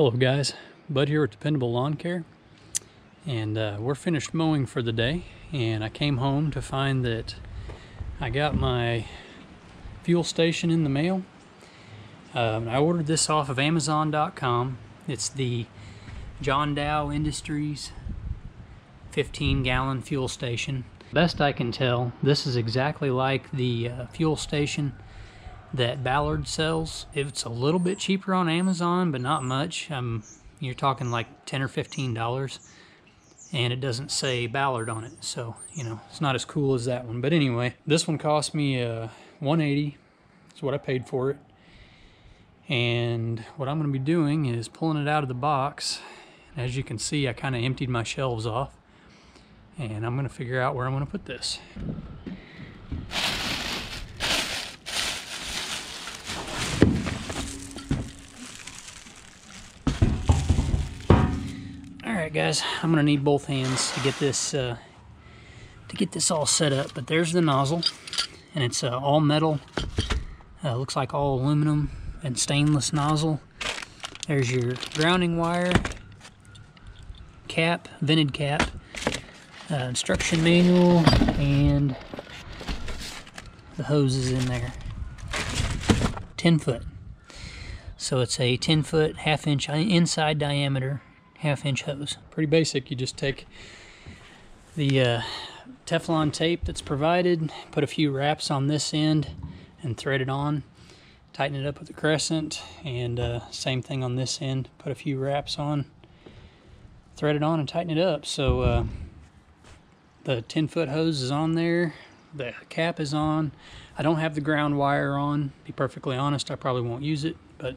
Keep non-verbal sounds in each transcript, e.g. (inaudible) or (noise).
Hello guys, Bud here with Dependable Lawn Care and uh, we're finished mowing for the day and I came home to find that I got my fuel station in the mail. Um, I ordered this off of Amazon.com. It's the John Dow Industries 15 gallon fuel station. Best I can tell, this is exactly like the uh, fuel station that Ballard sells. It's a little bit cheaper on Amazon, but not much. Um, you're talking like 10 or 15 dollars and it doesn't say Ballard on it. So you know it's not as cool as that one. But anyway this one cost me uh, 180 that's what I paid for it. And what I'm going to be doing is pulling it out of the box. As you can see I kind of emptied my shelves off. And I'm going to figure out where I'm to put this right, guys, I'm gonna need both hands to get this uh, to get this all set up. But there's the nozzle, and it's uh, all metal. Uh, looks like all aluminum and stainless nozzle. There's your grounding wire, cap, vented cap, uh, instruction manual, and the hose is in there. 10 foot. So it's a 10 foot, half inch inside diameter half inch hose. Pretty basic. You just take the uh, Teflon tape that's provided, put a few wraps on this end and thread it on. Tighten it up with a crescent and uh, same thing on this end. Put a few wraps on, thread it on and tighten it up. So uh, the 10 foot hose is on there. The cap is on. I don't have the ground wire on. Be perfectly honest, I probably won't use it, but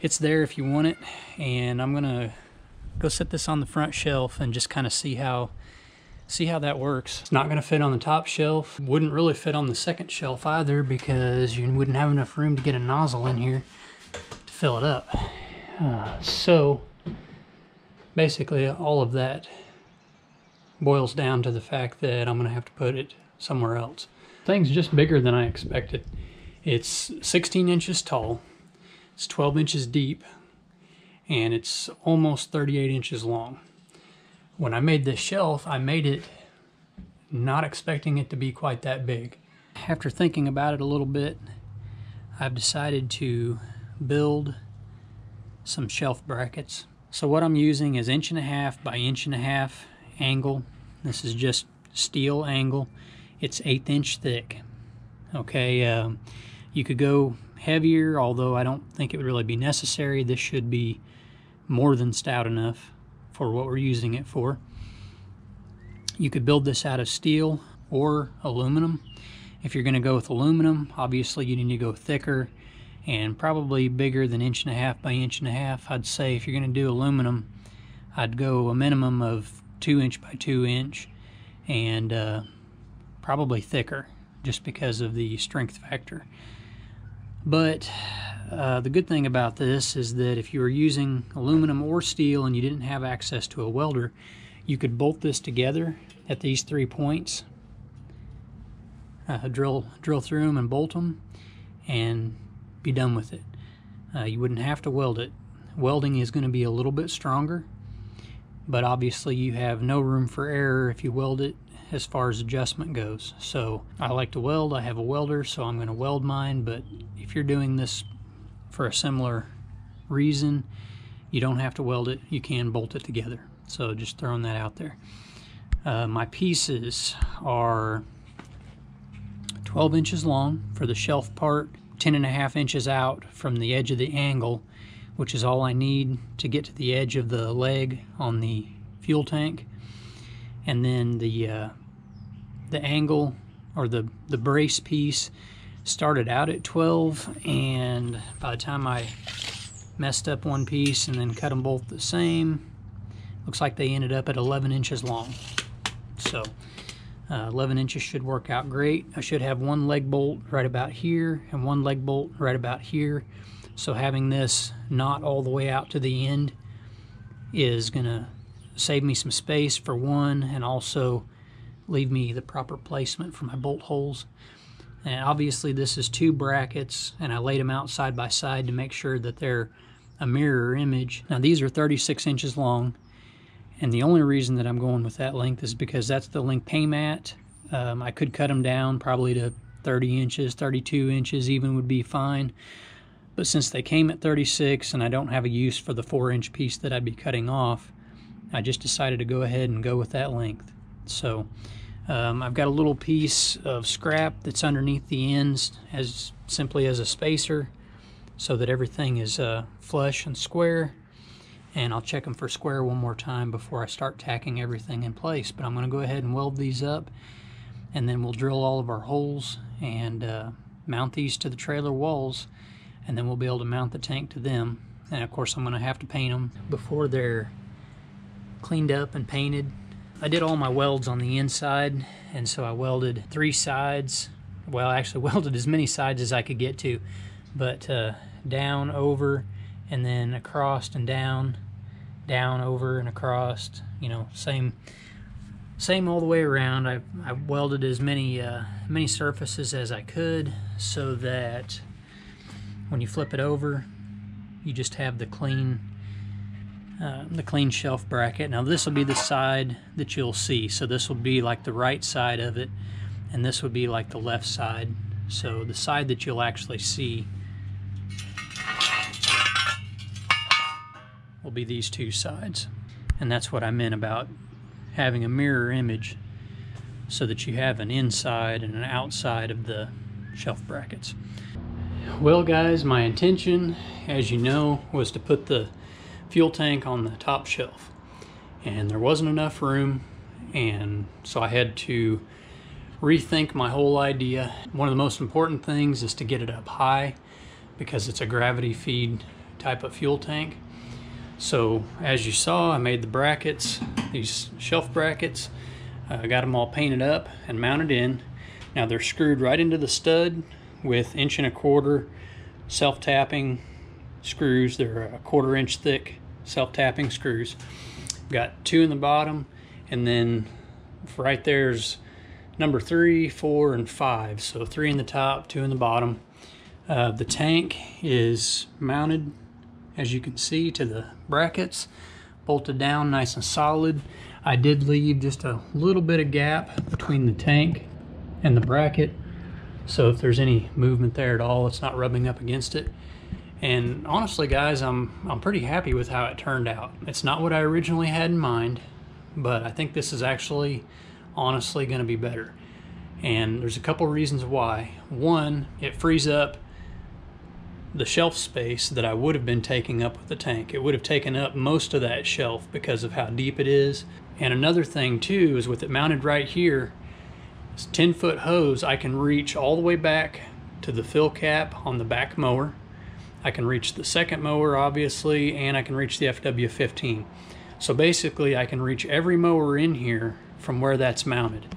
it's there if you want it. And I'm gonna go set this on the front shelf and just kind of see how see how that works. It's not going to fit on the top shelf. Wouldn't really fit on the second shelf either because you wouldn't have enough room to get a nozzle in here to fill it up. Uh, so basically all of that boils down to the fact that I'm going to have to put it somewhere else. Thing's just bigger than I expected. It's 16 inches tall. It's 12 inches deep and it's almost 38 inches long. When I made this shelf, I made it not expecting it to be quite that big. After thinking about it a little bit, I've decided to build some shelf brackets. So what I'm using is inch and a half by inch and a half angle. This is just steel angle. It's eighth inch thick. Okay, um, you could go heavier, although I don't think it would really be necessary. This should be more than stout enough for what we're using it for. You could build this out of steel or aluminum. If you're going to go with aluminum, obviously you need to go thicker and probably bigger than inch and a half by inch and a half. I'd say if you're going to do aluminum, I'd go a minimum of two inch by two inch and uh, probably thicker just because of the strength factor. But uh, the good thing about this is that if you were using aluminum or steel and you didn't have access to a welder, you could bolt this together at these three points, uh, drill, drill through them and bolt them, and be done with it. Uh, you wouldn't have to weld it. Welding is going to be a little bit stronger, but obviously you have no room for error if you weld it as far as adjustment goes. So I like to weld. I have a welder, so I'm going to weld mine, but if you're doing this for a similar reason. You don't have to weld it, you can bolt it together. So just throwing that out there. Uh, my pieces are 12 inches long for the shelf part, 10 and a half inches out from the edge of the angle, which is all I need to get to the edge of the leg on the fuel tank. And then the uh, the angle or the, the brace piece started out at 12 and by the time I messed up one piece and then cut them both the same looks like they ended up at 11 inches long. So uh, 11 inches should work out great. I should have one leg bolt right about here and one leg bolt right about here. So having this not all the way out to the end is gonna save me some space for one and also leave me the proper placement for my bolt holes and obviously this is two brackets and I laid them out side by side to make sure that they're a mirror image. Now these are 36 inches long and the only reason that I'm going with that length is because that's the length came at. Um, I could cut them down probably to 30 inches, 32 inches even would be fine. But since they came at 36 and I don't have a use for the 4 inch piece that I'd be cutting off, I just decided to go ahead and go with that length. So um, I've got a little piece of scrap that's underneath the ends as simply as a spacer so that everything is uh, flush and square. And I'll check them for square one more time before I start tacking everything in place. But I'm going to go ahead and weld these up and then we'll drill all of our holes and uh, mount these to the trailer walls and then we'll be able to mount the tank to them. And of course I'm going to have to paint them before they're cleaned up and painted. I did all my welds on the inside and so I welded three sides. Well I actually (laughs) welded as many sides as I could get to but uh, down over and then across and down down over and across you know same same all the way around. I, I welded as many uh, many surfaces as I could so that when you flip it over you just have the clean uh, the clean shelf bracket now this will be the side that you'll see so this will be like the right side of it and this would be like the left side so the side that you'll actually see will be these two sides. And that's what I meant about having a mirror image so that you have an inside and an outside of the shelf brackets. Well guys, my intention, as you know, was to put the fuel tank on the top shelf. And there wasn't enough room, and so I had to rethink my whole idea. One of the most important things is to get it up high because it's a gravity feed type of fuel tank. So as you saw, I made the brackets, these shelf brackets. I uh, got them all painted up and mounted in. Now they're screwed right into the stud with inch and a quarter self-tapping screws. They're a quarter inch thick self-tapping screws. Got two in the bottom and then right there's number three, four, and five. So three in the top, two in the bottom. Uh, the tank is mounted as you can see to the brackets bolted down nice and solid I did leave just a little bit of gap between the tank and the bracket so if there's any movement there at all it's not rubbing up against it and honestly guys I'm I'm pretty happy with how it turned out it's not what I originally had in mind but I think this is actually honestly going to be better and there's a couple reasons why one it frees up the shelf space that I would have been taking up with the tank. It would have taken up most of that shelf because of how deep it is. And another thing too is with it mounted right here, it's 10 foot hose, I can reach all the way back to the fill cap on the back mower. I can reach the second mower obviously, and I can reach the FW15. So basically I can reach every mower in here from where that's mounted.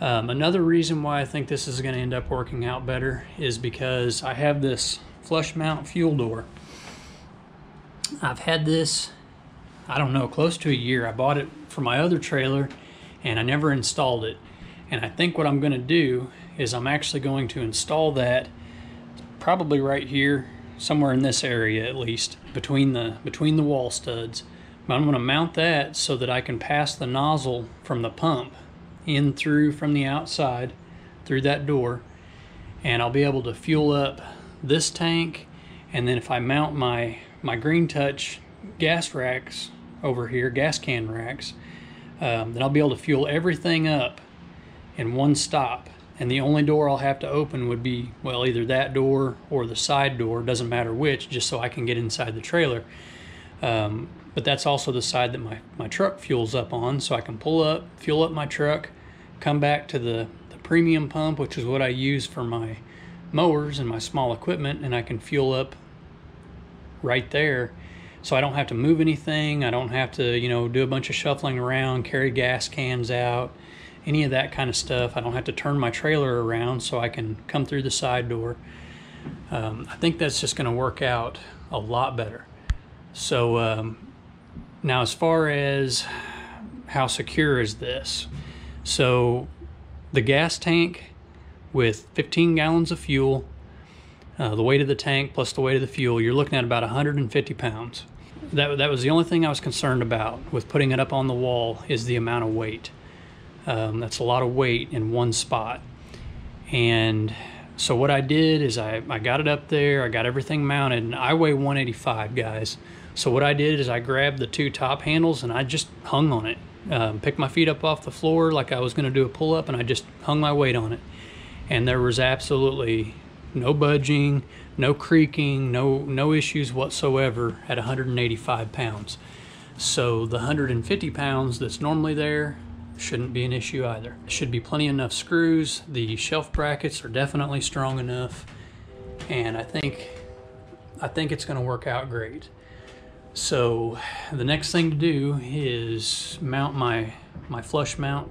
Um, another reason why I think this is going to end up working out better is because I have this flush mount fuel door. I've had this, I don't know, close to a year. I bought it for my other trailer and I never installed it. And I think what I'm going to do is I'm actually going to install that probably right here, somewhere in this area at least, between the between the wall studs. But I'm going to mount that so that I can pass the nozzle from the pump in through from the outside through that door. And I'll be able to fuel up this tank. And then if I mount my my green touch gas racks over here gas can racks um, then I'll be able to fuel everything up in one stop and the only door I'll have to open would be well either that door or the side door doesn't matter which just so I can get inside the trailer. Um, but that's also the side that my, my truck fuels up on so I can pull up fuel up my truck come back to the, the premium pump which is what I use for my mowers and my small equipment and I can fuel up right there. So I don't have to move anything. I don't have to you know do a bunch of shuffling around carry gas cans out any of that kind of stuff I don't have to turn my trailer around so I can come through the side door um, I think that's just going to work out a lot better so um, now as far as how secure is this so the gas tank with 15 gallons of fuel. uh, the weight of the tank plus the weight of the fuel, you're looking at about 150 pounds. That, that was the only thing I was concerned about with putting it up on the wall is the amount of weight. Um, that's a lot of weight in one spot. And so what I did is I, I got it up there, I got everything mounted, and I weigh 185, guys. So what I did is I grabbed the two top handles and I just hung on it. Um, picked my feet up off the floor like I was going to do a pull up, and I just hung my weight on it. And there was absolutely no budging, no creaking, no no issues whatsoever at 185 pounds. So the 150 pounds that's normally there shouldn't be an issue either. Should be plenty enough screws. The shelf brackets are definitely strong enough, and I think I think it's going to work out great. So the next thing to do is mount my my flush mount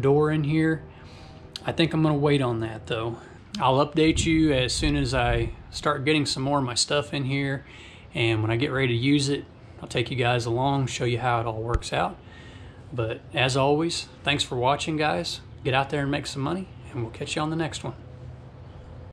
door in here. I think I'm going to wait on that though. I'll update you as soon as I start getting some more of my stuff in here and when I get ready to use it I'll take you guys along show you how it all works out but as always, thanks for watching, guys. Get out there and make some money, and we'll catch you on the next one.